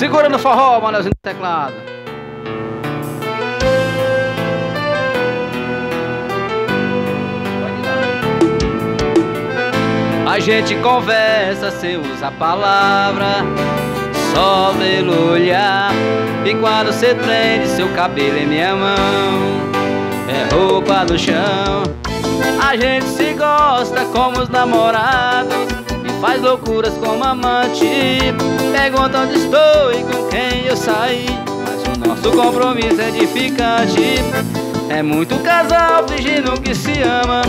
Segura no forró, Manelzinho do teclado. A gente conversa sem usar palavra Só pelo olhar E quando cê prende seu cabelo em minha mão É roupa no chão. A gente se gosta como os namorados faz loucuras como amante. Pergunta onde estou e com quem eu saí. Mas o nosso compromisso é edificante é muito casal fingindo que se ama.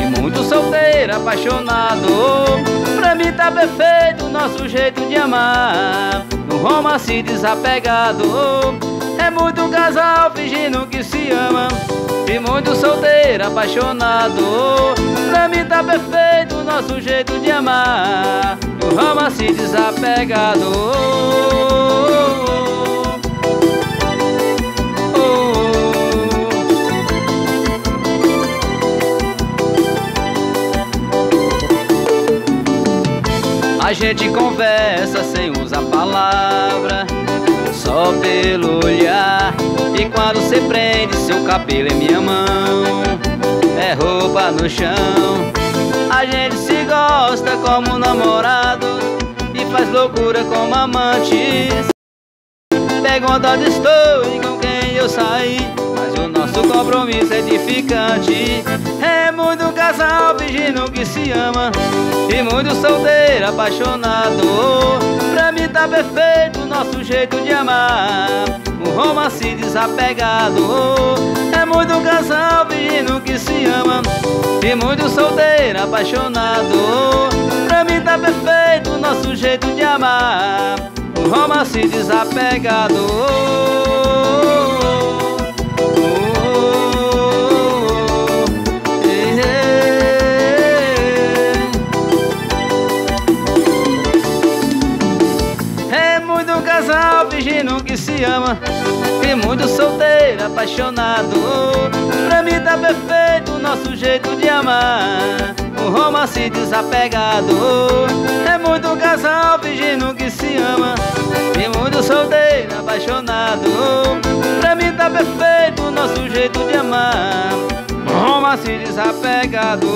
E muito solteiro, apaixonado. Pra mim tá perfeito o nosso jeito de amar. No romance desapegado É muito casal fingindo que se ama E muito solteiro, apaixonado Pra mim tá perfeito o nosso jeito de amar No romance desapegado A gente conversa sem usar palavra Só pelo olhar. E quando cê prende seu cabelo em minha mão É roupa no chão. A gente se gosta como namorado E faz loucura como amantes Pergunta onde estou e com quem eu saí Mas o nosso compromisso é edificante. É muito casal fingindo que se ama E muito solteiro apaixonado Pra mim tá perfeito nosso jeito de amar. Um romance desapegado É muito casal fingindo que se ama. E muito solteiro apaixonado. Pra mim tá perfeito nosso jeito de amar. Um romance desapegado fingindo que se ama. E muito solteiro, apaixonado. Pra mim tá perfeito o nosso jeito de amar. Um romance desapegado. É muito casal fingindo que se ama. E muito solteiro, apaixonado. Pra mim tá perfeito o nosso jeito de amar. Um romance desapegado